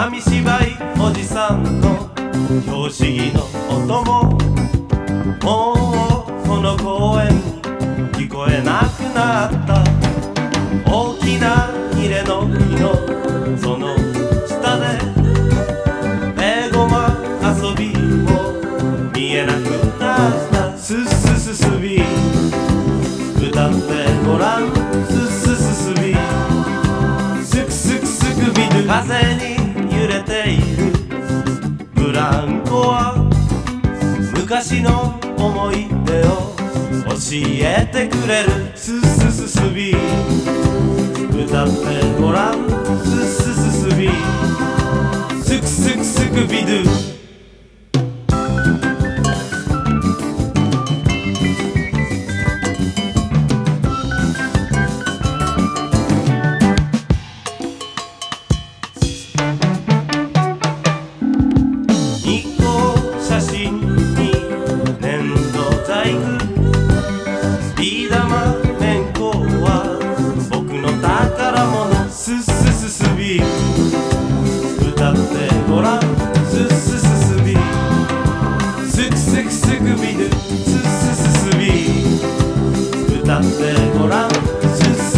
紙芝居おじさんの拍子木の音ももうこの公園に聞こえなくなった。大きな入れの木のその下で英語マ遊びも見えなくなった。すっすすすび歌ってごらんすっすすすびすくすくすくびる風ブランコは昔の思い出を教えてくれる。すっすすすび。歌ってごらん。すっすすすび。すくすくすくびる日光写真に粘土細工ビー玉めんこは僕の宝物すっすすすび歌ってごらんすっすすすびすくすくすくびるすっすすすび歌ってごらんすっす